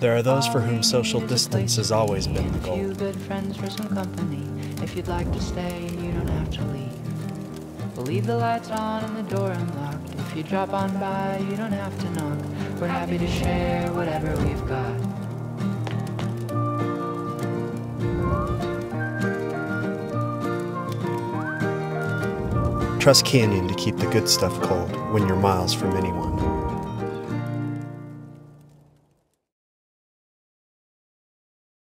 There are those for whom social distance has always been the A few goal. good friends for some company. If you'd like to stay, you don't have to leave. We'll leave the lights on and the door unlocked. If you drop on by, you don't have to knock. We're happy to share whatever we've got. Trust Canyon to keep the good stuff cold when you're miles from anyone.